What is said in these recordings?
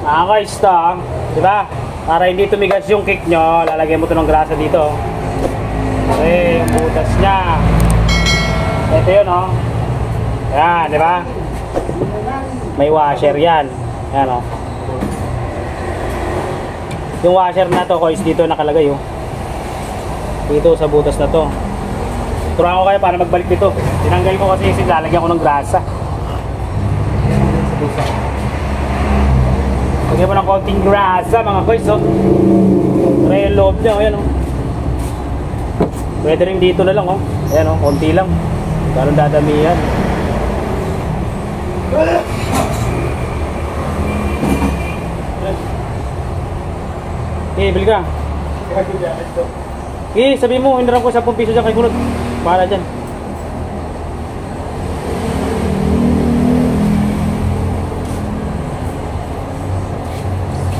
Guys, ito, ah. di ba? Para hindi tumigas yung cake nyo, lalagyan mo to ng grasa dito. Okay, yung butas niya. Ito yun, oh. Yan, di ba? May washer yan. Yan, oh. Yung washer na to, guys, dito nakalagay, oh. Dito sa butas na to. Turuan ko kayo para magbalik dito. Tinanggal ko kasi lalagyan ko ng grasa. Lagyan mo ng konting grasa mga boys, oh. Try yung loob niya, oh, yan, oh. Pwede rin dito na lang, oh. Ayan, oh, konti lang. Ganun dadamihan. Eh, bili ka. Eh, sabi mo, hiniram ko 10 piso dyan kay Kulot. Para dyan.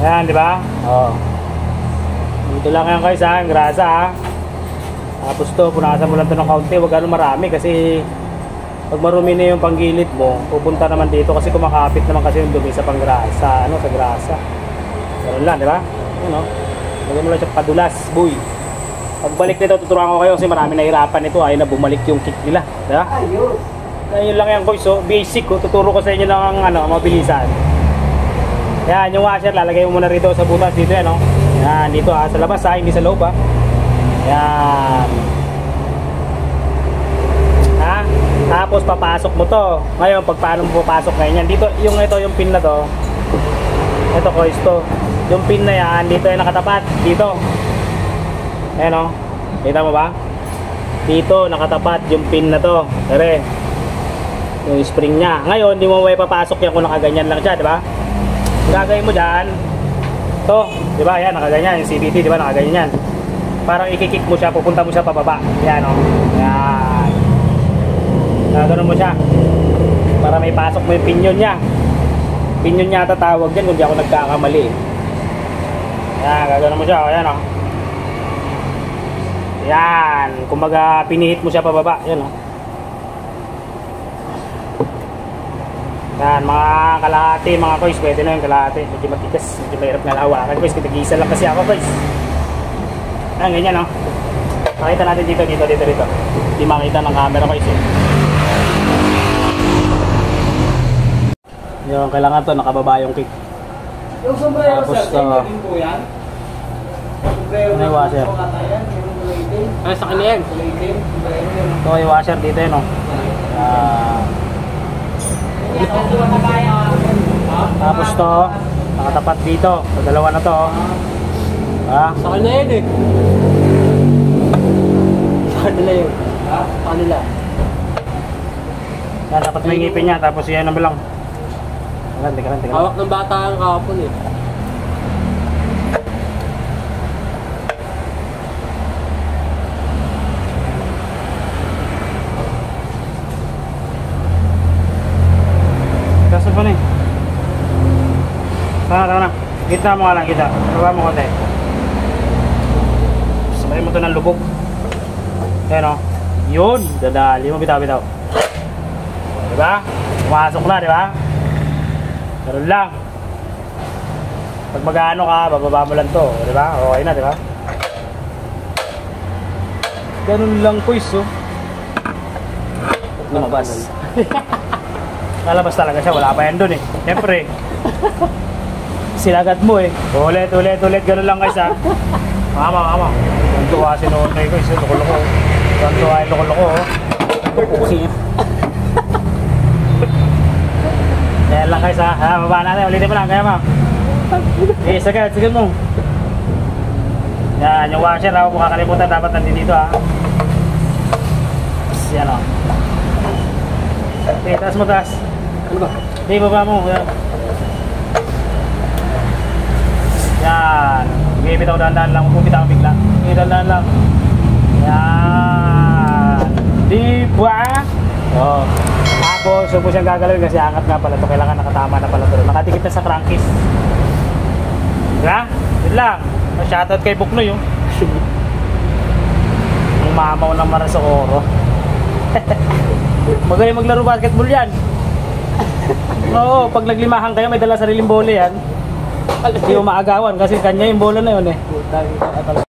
Ayan, di ba? Oo. Dito lang yan guys ha, ang grasa ha. Tapos to, punasan mo lang to ng kaunti, huwag ano marami kasi pag marumi na yung panggilid mo, pupunta naman dito kasi kumakapit naman kasi yung dumi sa panggrasa, ano, sa grasa. Ganun lang, di ba? Ano, lagyan mo lang siya padulas, boy. Pagbalik nito, tuturuan ko kayo kasi marami nahirapan nito, ayaw na bumalik yung kick nila, di ba? Ayun. Ayun lang yan guys, so basic ko, tuturo ko sa inyo ng ano, mabilisan. Yan, yung washer, lalagay mo muna rito sa butas dito yan, no? Yan, dito ha, sa labas ha, hindi sa loob ha. Yan. Ha? Tapos papasok mo to. Ngayon, pag paano mo papasok ngayon yan, dito, yung ito, yung pin na to. Ito ko, to. Yung pin na yan, dito yung nakatapat, dito. Ayan o. Kita mo ba? Dito, nakatapat yung pin na to. Tere. Yung spring niya. Ngayon, di mo may papasok yan kung nakaganyan lang siya, di ba? Gagawin mo dyan. To, di ba, yan, nakaganyan. Yung CVT, di ba, nakaganyan yan. Parang ikikik mo siya, pupunta mo siya pababa. Yan, o, yan gagawin mo siya. Para may pasok mo yung pinyon niya. Pinyon niya tatawag dyan kung di ako nagkakamali. Yan, gagawin mo siya, o, yan, o yan, kumbaga pinihit mo siya pababa, yan, o Yan, mga kalahati, mga koys, pwede na yung kalahati. Medyo matigas, medyo mahirap na lawakan. Koys, kitag-isa lang kasi ako, koys. Yan, ganyan, no? Makita natin dito, dito, dito, dito. Hindi makita ng camera, koys, eh. Yung kailangan to, nakababa yung kick. Yung sombrero Tapos, sir, ah, din po yan. Sombrero Ano yung washer? Ay, sa kanya yan. Ito yung washer dito, yun, no? Ah, tapos to, nakatapat dito. Sa dalawa na to. Ah, Sa kanila yan eh. Sa kanila yun. Ha? Sa kanila. yan, dapat may ngipin niya. Tapos yan naman lang. Teka lang, teka lang, teka lang. Hawak ng bata ang kahapon eh. Kaso pa na eh. Tama, tama na. Gitna mo nga lang, kita. Baba mo konti. Sabay mo to ng lubog. Ayan o. Yun. Dadali mo, bitaw, bitaw. Diba? Pumasok na, diba? Ganun lang. Pag mag-ano ka, bababa mo lang to. Diba? Okay na, diba? Ganun lang, kuys, oh. Lumabas. Lalabas talaga siya, wala pa yan dun eh. Siyempre, sinagad mo eh. Ulit, ulit, ulit, ganun lang guys ha. Mama, mama. Ang tuwa si Nonoy ko, isa loko-loko. Ang tuwa yung loko-loko. oh. Kaya lang guys ha. Ha, baba natin, ulitin mo lang, kaya mo. Eh, sagad, sagad mo. Yan, yung washer ha, huwag mo kakalimutan, dapat nandito ha. Yan o. Okay, taas mo taas. Ano ba? Hey, baba mo. Yan. Yan. Okay, bitaw dahan-dahan lang. Huwag bitaw bigla. Okay, dahan-dahan lang. Yan. Di ba? Oo. Tapos, huwag mo siyang gagalawin kasi angat nga pala ito. Kailangan nakatama na pala ito. Nakatikit na sa crankcase. Diba? Yun lang. Shoutout kay Buknoy yung. Ang mamaw ng Marasokoro. Magaling maglaro basketball yan. Oo, pag naglimahan kayo, may dala sariling bola yan. Hindi mo maagawan kasi kanya yung bola na yun eh.